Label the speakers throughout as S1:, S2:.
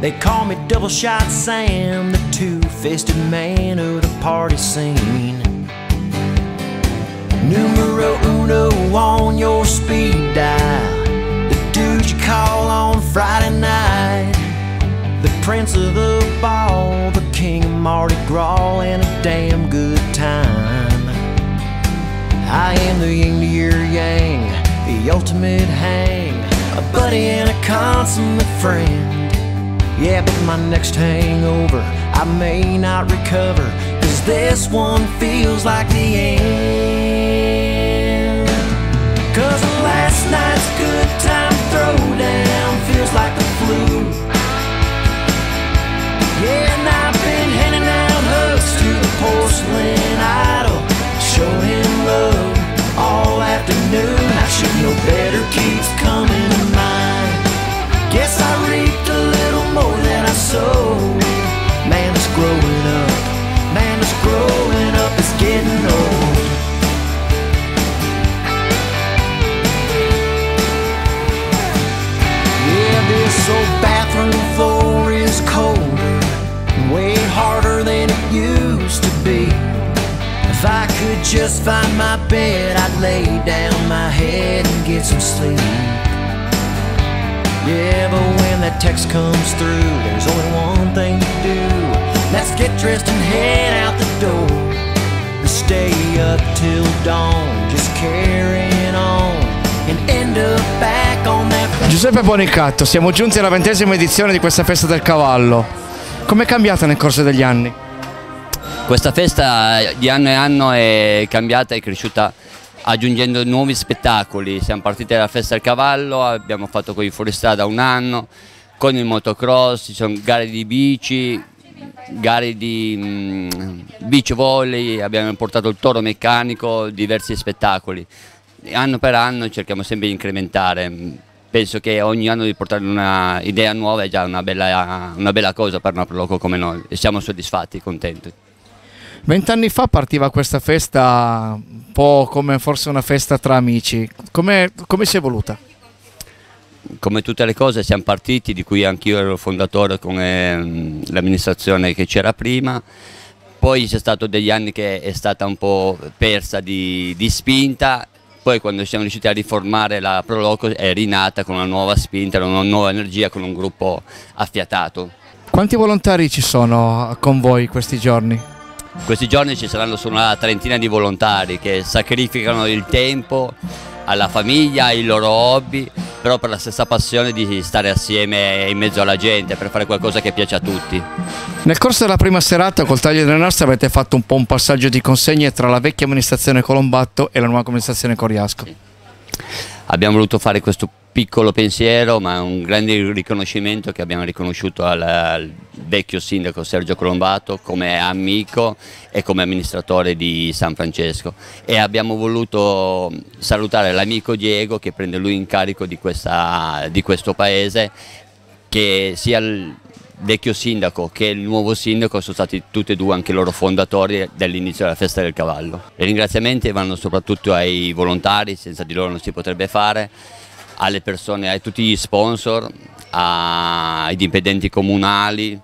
S1: They call me Double Shot Sam, the two-fisted man of the party scene. Numero uno on your speed dial. The dude you call on Friday night. The prince of the ball, the king of Mardi Gras, and a damn good time. I am the yin to your yang, the ultimate hang, a buddy and a consummate friend. Yeah, but my next hangover, I may not recover, cause this one feels like the end. Could just find my bed, I'd lay down my head and get some sleep. Yeah, but when that text comes through, there's only one thing to do. Let's get dressed and head out the door. And stay up till dawn, just carrying on. And end up back on that
S2: Giuseppe Bonicatto, siamo giunti alla ventesima edizione di questa festa del cavallo. Com'è cambiata nel corso degli anni?
S3: Questa festa di anno in anno è cambiata e cresciuta aggiungendo nuovi spettacoli. Siamo partiti dalla festa del cavallo, abbiamo fatto con i fuoristrada un anno, con il motocross, ci sono gare di bici, gare di mm, beach volley, abbiamo portato il toro meccanico, diversi spettacoli. Anno per anno cerchiamo sempre di incrementare. Penso che ogni anno di portare una idea nuova è già una bella, una bella cosa per un loco come noi e siamo soddisfatti, contenti.
S2: Vent'anni fa partiva questa festa un po' come forse una festa tra amici. Come, come si è evoluta?
S3: come tutte le cose siamo partiti, di cui anch'io ero fondatore con ehm, l'amministrazione che c'era prima, poi c'è stato degli anni che è stata un po' persa di, di spinta, poi quando siamo riusciti a riformare la Proloco è rinata con una nuova spinta, una nuova energia, con un gruppo affiatato.
S2: Quanti volontari ci sono con voi questi giorni?
S3: Questi giorni ci saranno solo una trentina di volontari che sacrificano il tempo alla famiglia, ai loro hobby, però per la stessa passione di stare assieme in mezzo alla gente, per fare qualcosa che piace a tutti.
S2: Nel corso della prima serata col taglio delle nastre avete fatto un po' un passaggio di consegne tra la vecchia amministrazione Colombatto e la nuova amministrazione Coriasco.
S3: Abbiamo voluto fare questo piccolo pensiero, ma un grande riconoscimento che abbiamo riconosciuto al, al vecchio sindaco Sergio Colombato come amico e come amministratore di San Francesco e abbiamo voluto salutare l'amico Diego che prende lui in carico di, questa, di questo paese che sia il vecchio sindaco che il nuovo sindaco sono stati tutti e due anche loro fondatori dell'inizio della festa del cavallo. I ringraziamenti vanno soprattutto ai volontari, senza di loro non si potrebbe fare, alle persone, a tutti gli sponsor, ai dipendenti comunali,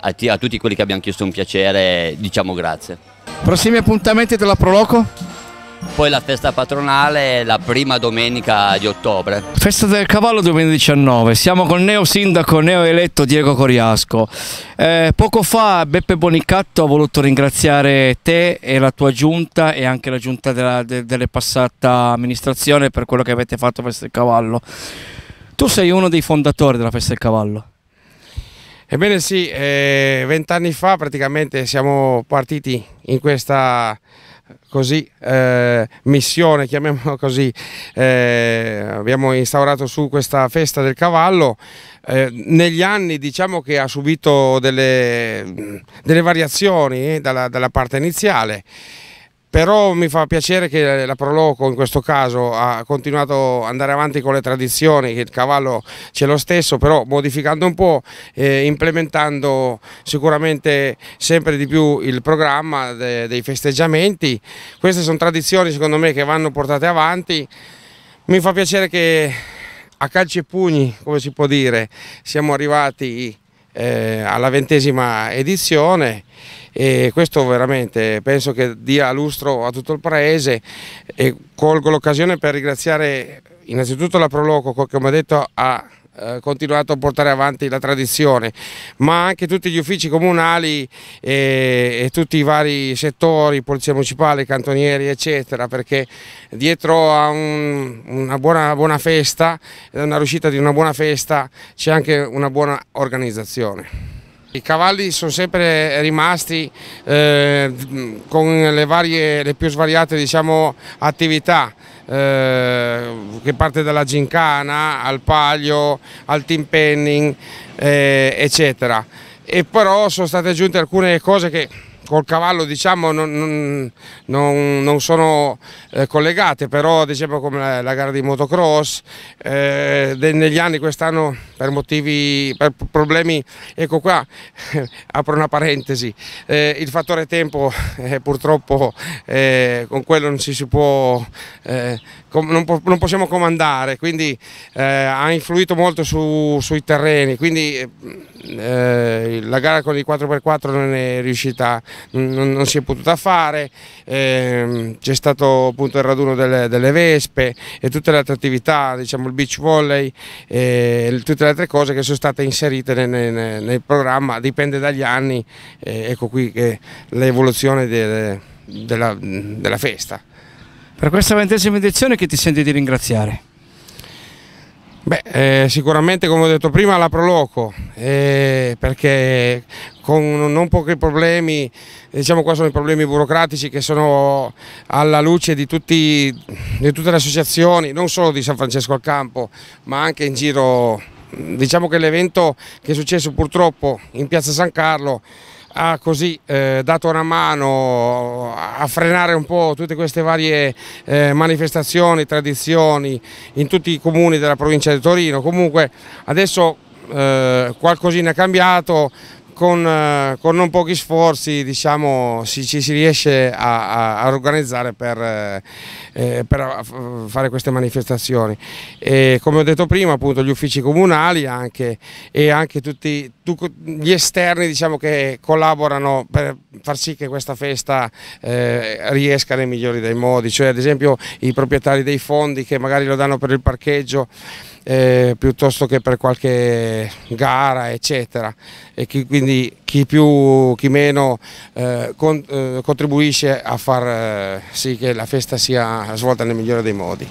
S3: a, a tutti quelli che abbiamo chiesto un piacere, diciamo grazie.
S2: Prossimi appuntamenti della Proloco?
S3: Poi la festa patronale la prima domenica di ottobre.
S2: Festa del Cavallo 2019, siamo con neo sindaco neo eletto Diego Coriasco. Eh, poco fa Beppe Bonicatto ha voluto ringraziare te e la tua giunta e anche la giunta della, de, delle passata amministrazione per quello che avete fatto a Festa del Cavallo. Tu sei uno dei fondatori della Festa del Cavallo.
S4: Ebbene sì, eh, vent'anni fa praticamente siamo partiti in questa così, eh, missione, chiamiamola così, eh, abbiamo instaurato su questa festa del cavallo. Eh, negli anni diciamo che ha subito delle, delle variazioni eh, dalla, dalla parte iniziale però mi fa piacere che la Proloco in questo caso ha continuato ad andare avanti con le tradizioni, che il cavallo c'è lo stesso, però modificando un po', eh, implementando sicuramente sempre di più il programma de dei festeggiamenti. Queste sono tradizioni secondo me che vanno portate avanti. Mi fa piacere che a calci e pugni, come si può dire, siamo arrivati eh, alla ventesima edizione e questo veramente penso che dia lustro a tutto il paese e colgo l'occasione per ringraziare innanzitutto la Proloco che come detto ha eh, continuato a portare avanti la tradizione, ma anche tutti gli uffici comunali e, e tutti i vari settori, polizia municipale, cantonieri eccetera, perché dietro a un, una buona, buona festa, una riuscita di una buona festa c'è anche una buona organizzazione. I cavalli sono sempre rimasti eh, con le, varie, le più svariate diciamo, attività, eh, che parte dalla gincana al palio, al team penning, eh, eccetera. E però sono state aggiunte alcune cose che col cavallo diciamo non, non, non sono eh, collegate, però diciamo come la, la gara di motocross, eh, negli anni quest'anno per motivi, per problemi, ecco qua, apro una parentesi, eh, il fattore tempo eh, purtroppo eh, con quello non ci si può, eh, non, non, possiamo comandare, quindi ha influito molto su, sui terreni, quindi la gara con i 4x4 non è riuscita non, non si è potuta fare, ehm, c'è stato appunto il raduno delle, delle, vespe e tutte le altre attività, diciamo il beach volley e tutte le altre cose che sono state inserite nel, nel, nel programma, dipende dagli anni, eh, ecco qui l'evoluzione de, della, della festa.
S2: Per questa ventesima edizione che ti senti di ringraziare?
S4: Beh, eh, sicuramente come ho detto prima la Proloco, eh, perché con non pochi problemi, diciamo qua sono i problemi burocratici che sono alla luce di, tutti, di tutte le associazioni, non solo di San Francesco al Campo, ma anche in giro, diciamo che l'evento che è successo purtroppo in piazza San Carlo ha così eh, dato una mano a frenare un po' tutte queste varie eh, manifestazioni, tradizioni in tutti i comuni della provincia di Torino. Comunque adesso eh, qualcosina è cambiato, con, eh, con, non pochi sforzi diciamo, si, ci si riesce a, a organizzare per, eh, eh per, fare queste manifestazioni. E come ho detto prima appunto gli uffici comunali anche, e anche tutti gli esterni diciamo, che collaborano per far sì che questa festa eh, riesca nei migliori dei modi, cioè ad esempio i proprietari dei fondi che magari lo danno per il parcheggio eh, piuttosto che per qualche gara eccetera e chi, quindi chi più chi meno eh, con, eh, contribuisce a far eh, sì che la festa sia svolta nel migliore dei modi.